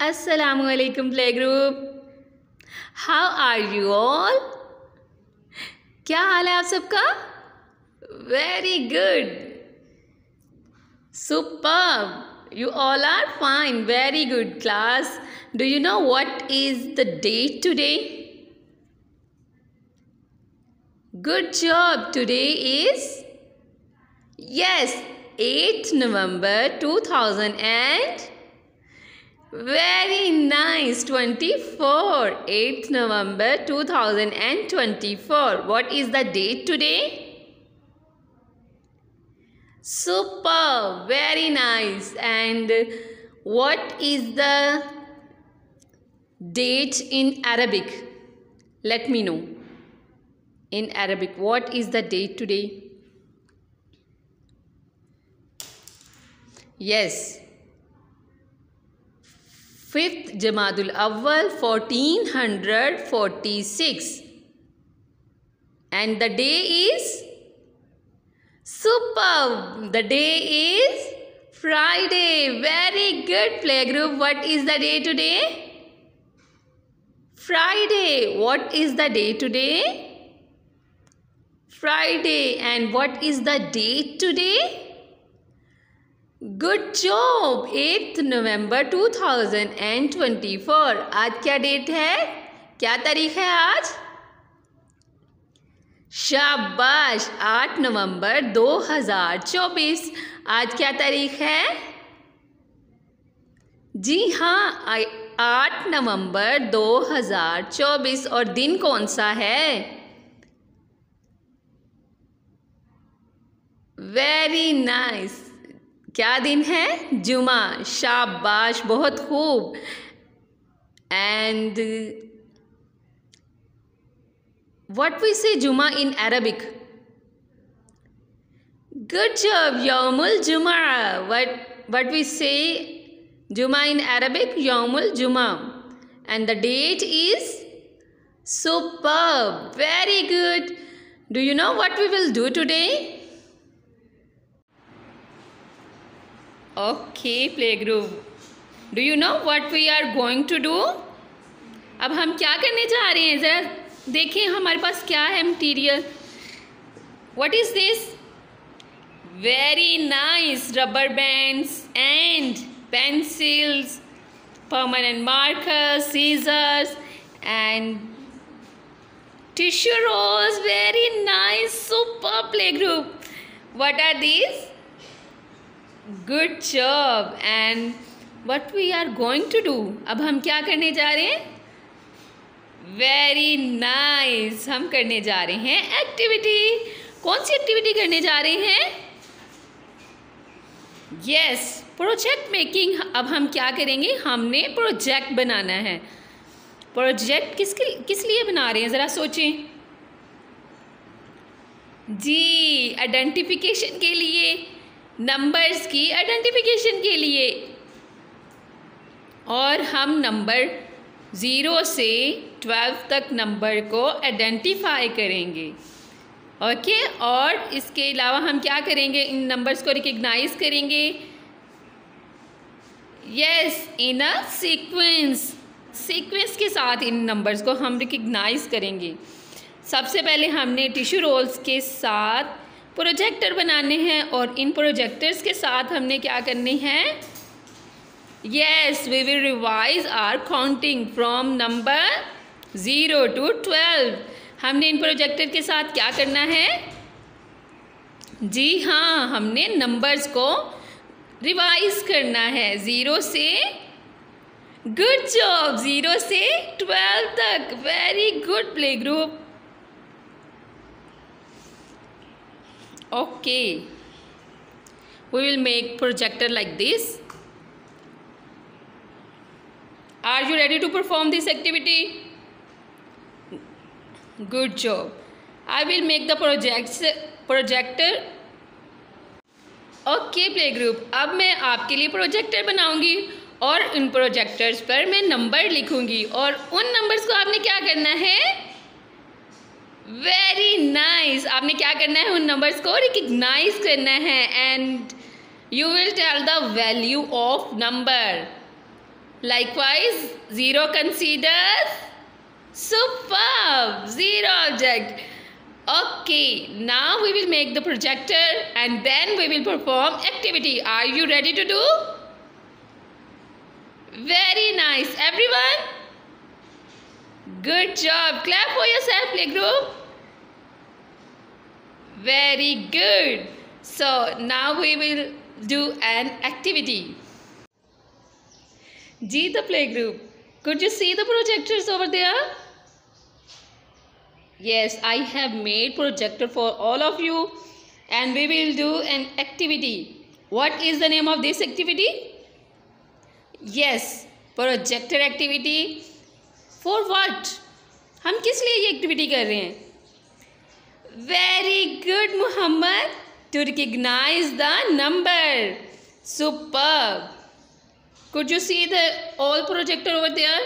Assalamu alaikum playgroup. How are you all? क्या हाल है आप सबका very good super you all are fine very good class do you know what is the date today good job today is yes 8th november 2000 and very nice. 24 8th november 2024 what is the date today? Super very nice. And what is the date in arabic? Let me know. In arabic what is the date today? Yes 5th Jamadul Awwal 1446 and the day is superb. The day is Friday. Very good playgroup. What is the day today? Friday. What is the day today? Friday. And what is the date today? Good job, eighth November 2024 आज क्या date है? क्या तारीख है आज? शाबाश, आठ नवंबर 2024 आज क्या तारीख है? जी हाँ आठ नवंबर 2024 और दिन कौन सा है? Very nice. क्या दिन है? जुमा शाबाश, बहुत खूब। एंड वट वी से जुमा इन अरबिक गुड जॉब यौमुल जुमा वट वट वी से जुमा इन अरबिक यौमुल जुमा and the date is super very good do you know what we will do today okay play group do you know what we are going to do अब हम क्या करने जा रहे हैं? जरा देखें हमारे पास क्या है material what is this very nice rubber band and pencils permanent marker scissors and tissue rolls very nice super play group what are this good job. And what we are going to do अब हम क्या करने जा रहे हैं? Very nice nice. हम करने जा रहे हैं एक्टिविटी कौन सी एक्टिविटी करने जा रहे हैं? यस प्रोजेक्ट मेकिंग अब हम क्या करेंगे? हमने प्रोजेक्ट बनाना है. प्रोजेक्ट किस किस लिए बना रहे हैं? ज़रा सोचें. जी आइडेंटिफिकेशन के लिए. नंबर्स की आइडेंटिफिकेशन के लिए। और हम नंबर ज़ीरो से ट्वेल्व तक नंबर को आइडेंटिफाई करेंगे। ओके? और इसके अलावा हम क्या करेंगे? इन नंबर्स को रिकग्नाइज करेंगे। Yes in a sequence sequence के साथ इन नंबर्स को हम रिकग्नाइज करेंगे। सबसे पहले हमने टिश्यू रोल्स के साथ प्रोजेक्टर बनाने हैं और इन प्रोजेक्टर्स के साथ हमने क्या करनी है? Yes we will revise our counting from number zero to twelve हमने इन प्रोजेक्टर के साथ क्या करना है? जी हाँ हमने नंबर्स को रिवाइज करना है। ज़ीरो से गुड जॉब ज़ीरो से ट्वेल्व तक। Very good play group okay we will make projector like this Are you ready to perform this activity? Good job. I will make the project projector. Okay play group अब मैं आपके लिए projector बनाऊँगी और उन projectors पर मैं number लिखूँगी और उन नंबर्स को आपने क्या करना है रिकग्नाइज आपने क्या करना है? उन नंबर्स को रिकग्नाइज करना है। And you will tell the value of number likewise zero consider super zero object okay ना we will make the projector and then we will perform activity are you ready to do very nice everyone good job clap for yourself play group Very good. So now we will do an activity. G the playgroup. Could you see the projectors over there? Yes, I have made projector for all of you and we will do an activity. What is the name of this activity? Yes, projector activity. For what? हम किस लिए ये activity कर रहे हैं very good, Muhammad. To recognize the number. Superb. Could you see the all projector over there?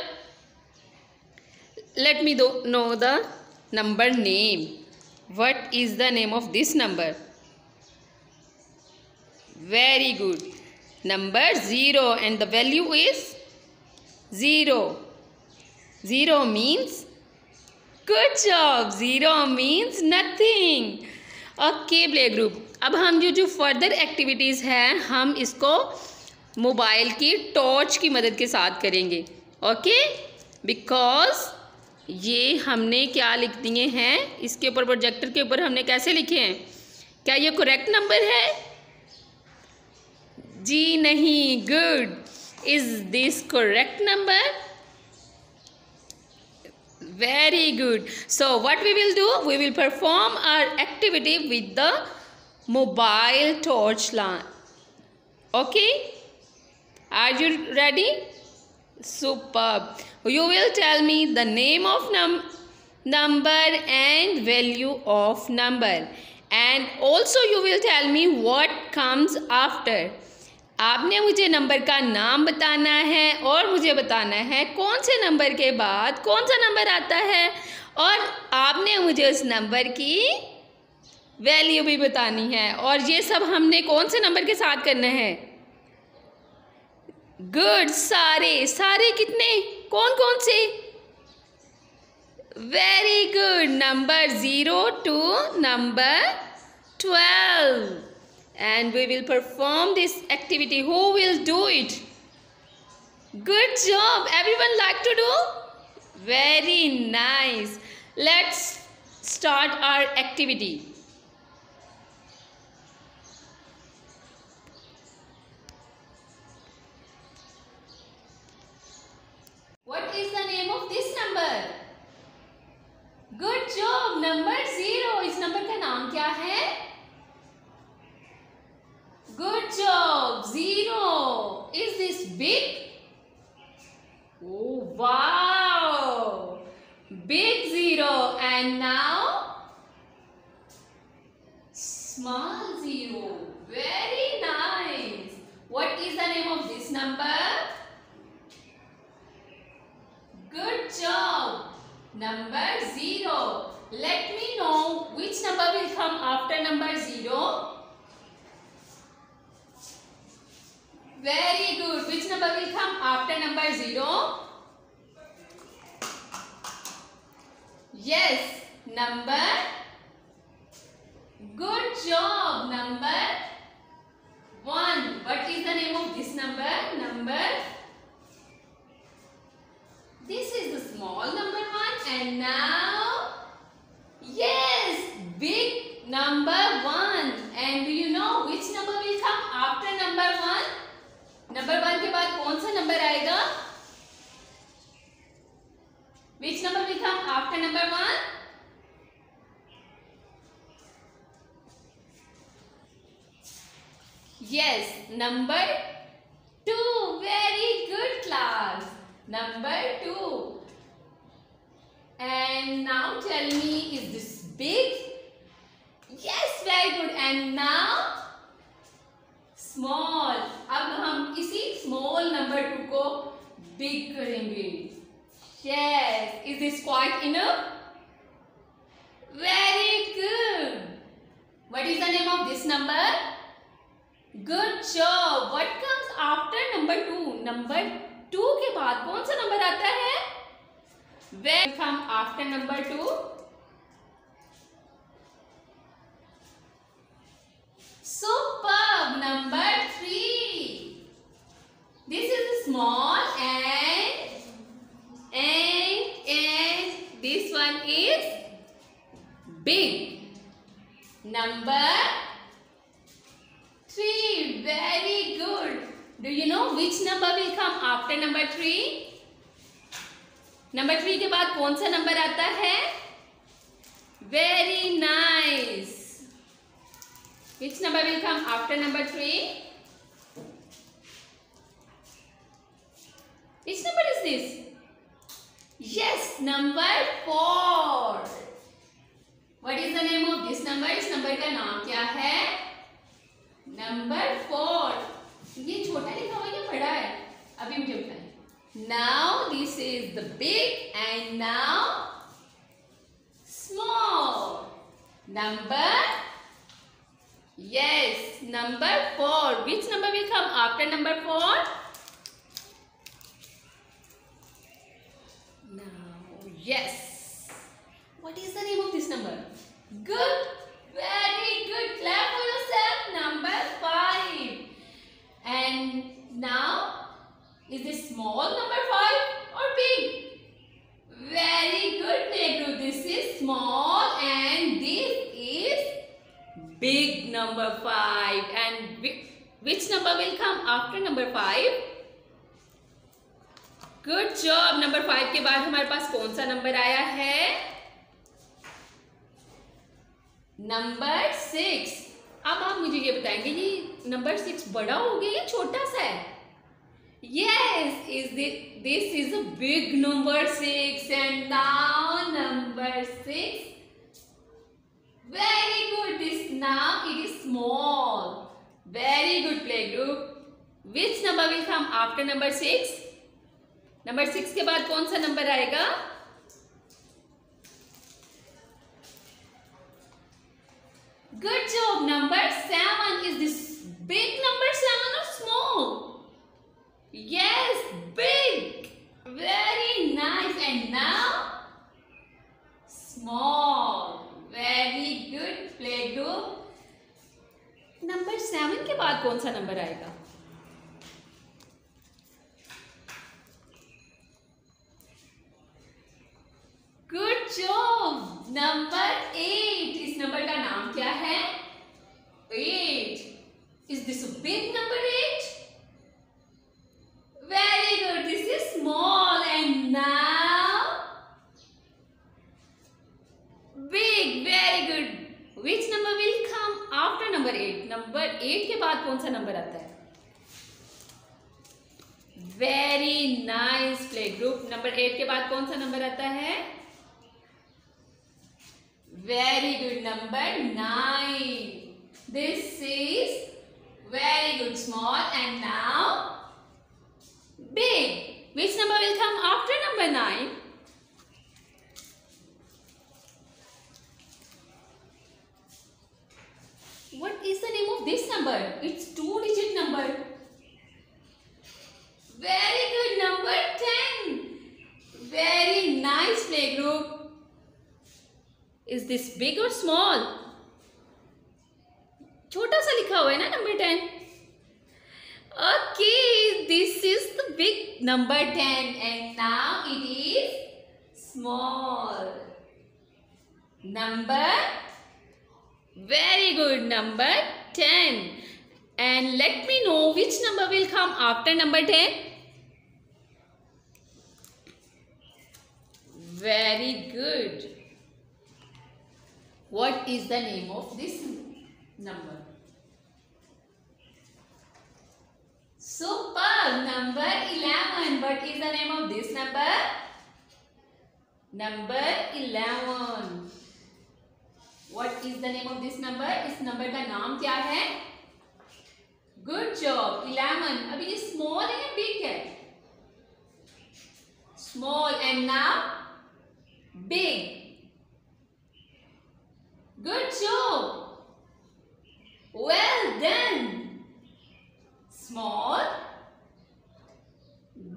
Let me do, know the number name. What is the name of this number? Very good. Number 0 and the value is 0. 0 means good job 0 means nothing. Okay play group अब हम जो जो further activities हैं, हम इसको mobile की torch की मदद के साथ करेंगे. ओके बिकॉज़ ये हमने क्या लिख दिए हैं? इसके ऊपर प्रोजेक्टर के ऊपर हमने कैसे लिखे हैं? क्या ये करेक्ट नंबर है? जी नहीं good is this correct number very good. So what we will do? We will perform our activity with the mobile torch lamp okay? Are you ready? Superb. You will tell me the name of num number and value of number. And also you will tell me what comes after. आपने मुझे number का नाम बताना है और मुझे बताना है कौन से नंबर के बाद कौन सा नंबर आता है। और आपने मुझे उस नंबर की वैल्यू भी बतानी है। और ये सब हमने कौन से नंबर के साथ करना है? गुड सारे सारे कितने? कौन कौन से? Very good number zero to number twelve and we will perform this activity who will do it good job everyone like to do very nice let's start our activity good job number zero इस number का नाम क्या है job. Zero. Is this big? Oh, wow. Big zero. And now? Small zero. Very nice. What is the name of this number? Good job. Number zero. Let me know which number will come after number zero. Very good. Which number will come after number 0? Yes. Number. Good job. Number 1. What is the name of this number? Number. This is the small number 1. And now. Yes. Big number 1. number two. Very good class. Number 2. And now tell me, is this big? Yes, very good. And now, small. अब हम इसी small number 2 को big करेंगे. Yes. Is this quite enough? Very good. What is the name of this number? Good job what comes after number two number two के बाद कौन सा number आता है? Well come after number two super number three this is small and and and this one is big number Very good. Do you know which number will come after number three? Number three के बाद कौन सा number आता है very nice Which number will come after number 3? Which number is this? Yes, number 4. What is the name of this number? इस number का नाम क्या है नंबर फोर ये छोटा लिखा हुआ है बड़ा है? अभी मुझे उठा है now this is the big and now small number yes number four which number will come after number four now yes what is the name of this number good small number 5 or big? Very good, Negru. This is small and this is big number 5 and which number will come after number 5 good job number five के बाद हमारे पास कौन सा number आया है number six अब आप मुझे ये बताएँगे ये नंबर सिक्स बड़ा हो गया या छोटा सा है yes is this this is a big number six and now number six Very good. This now it is small. Very good playgroup. Which number will come after number six? Number six के बाद कौन सा number आएगा Good job. Number seven is this big number seven or small? Yes, big. Very nice. And now small. Very good play group number seven के बाद कौन सा number आएगा? गुड जॉब नंबर एट इस नंबर का नाम क्या है? Eight is this big number eight very good this is small and now which number will come after number eight number eight के बाद कौन सा नंबर आता है? Very nice play group number eight के बाद कौन सा नंबर आता है? Very good number nine this is very good small and now big which number will come after number nine What is the this number? It's two digit number. Very good. Number 10. Very nice playgroup. Is this big or small? छोटा सा लिखा हुआ है ना number ten okay this is the big number ten and now it is small number Very good. Number 10. And let me know which number will come after number 10. Very good. What is the name of this number? Super. Number 11. What is the name of this number? Number 11. What is the name of this number इस number का नाम क्या है good job eleven अभी ये small है या big है small and now big good job well done small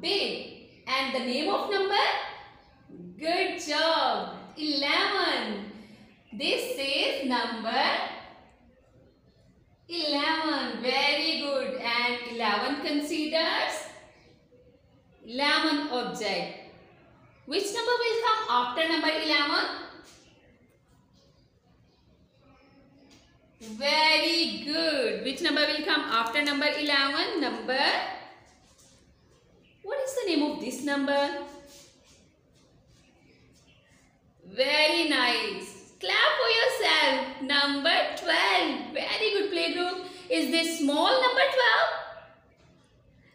Big. And the name of number? Good job. 11. This is number 11. Very good. And 11 considers 11 object. Which number will come after number 11? Very good. Which number will come after number 11? Number. What is the name of this number? Very nice. Clap for yourself. Number 12. Very good playgroup. Is this small number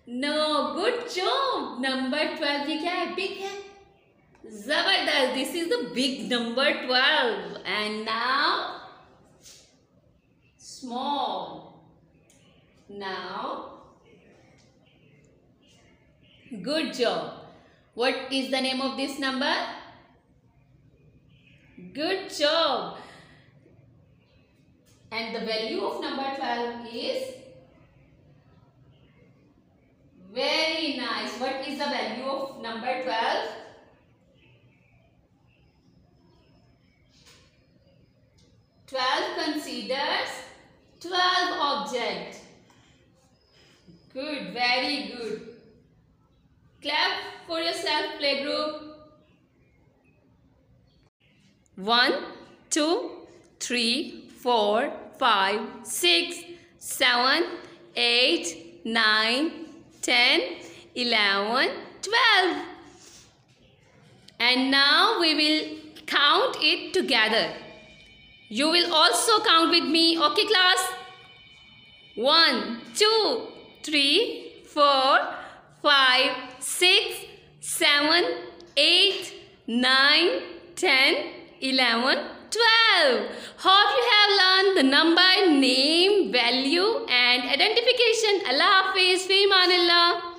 12? No. Good job. Number 12 ये क्या है? Big है. Zabardast. This is the big number 12. And now small. Now good job. What is the name of this number? Good job. And the value of number 12 is very nice. What is the value of number 12? 12 considers 12 object. Good, very good. Clap for yourself, playgroup. 1, 2, 3, 4, 5, 6, 7, 8, 9, 10, 11, 12. And now we will count it together. You will also count with me. Okay class? 1, 2, 3, 4, 5, 6, 7, 8, 9, 10, eleven, twelve. Hope you have learned the number, name, value and identification. Allah Hafiz, Fi Manillah.